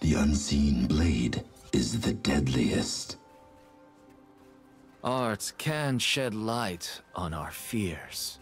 The unseen blade is the deadliest. Art can shed light on our fears.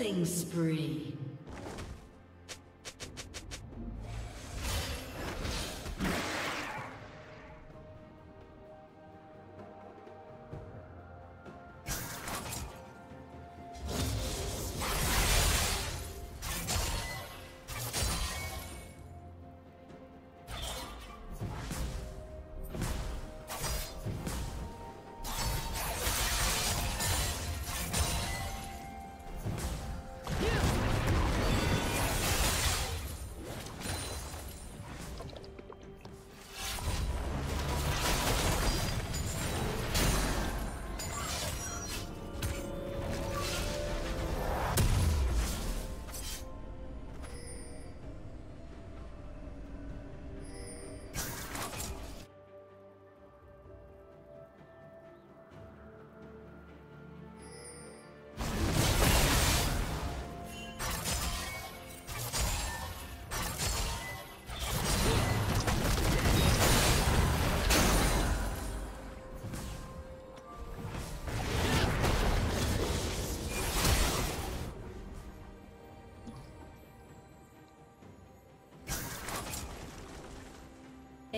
Killing spree.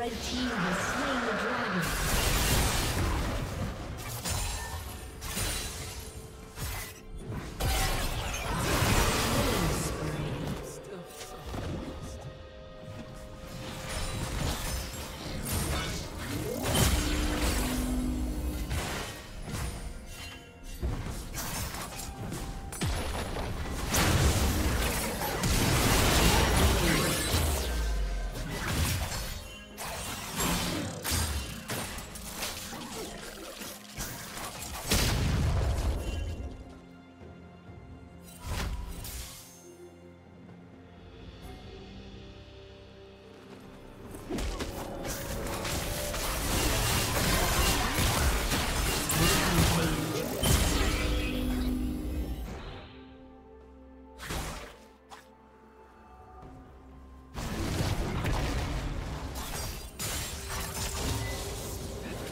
Red team has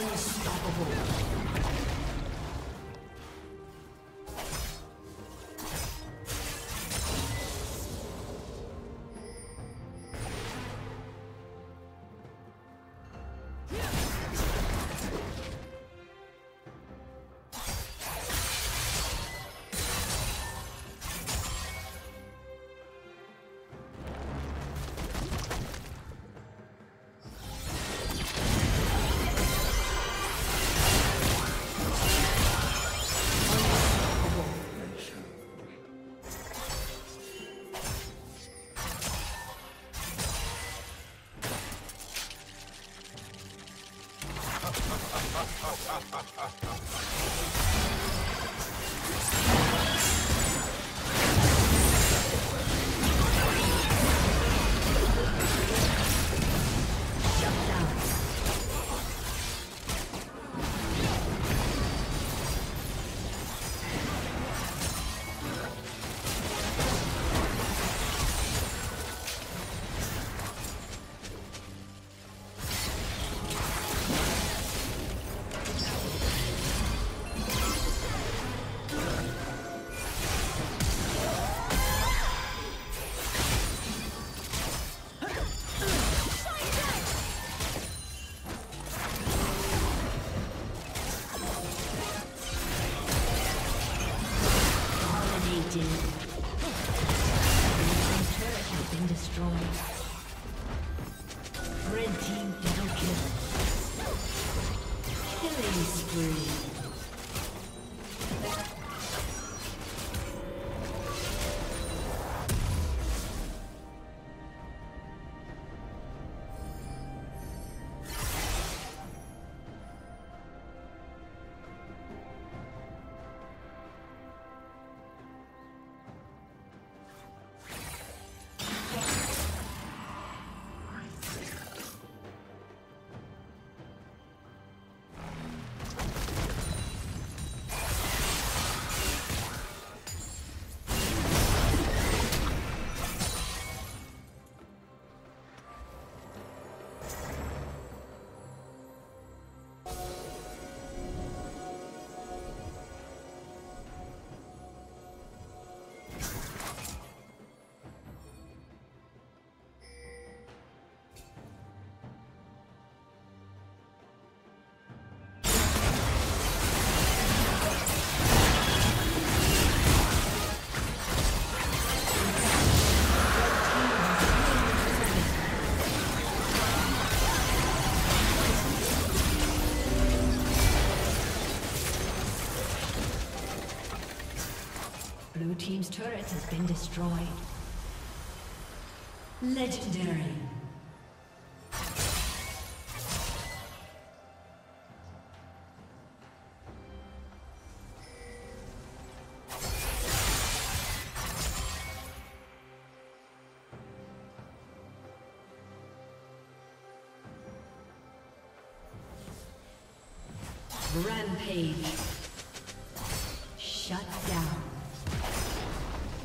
Unstoppable. team's turret has been destroyed. Legendary. Rampage. Shut down.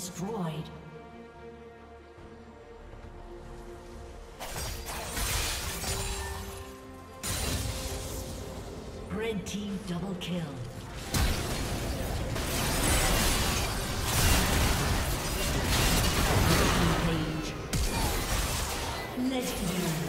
Destroyed. Red team double kill. Legendary.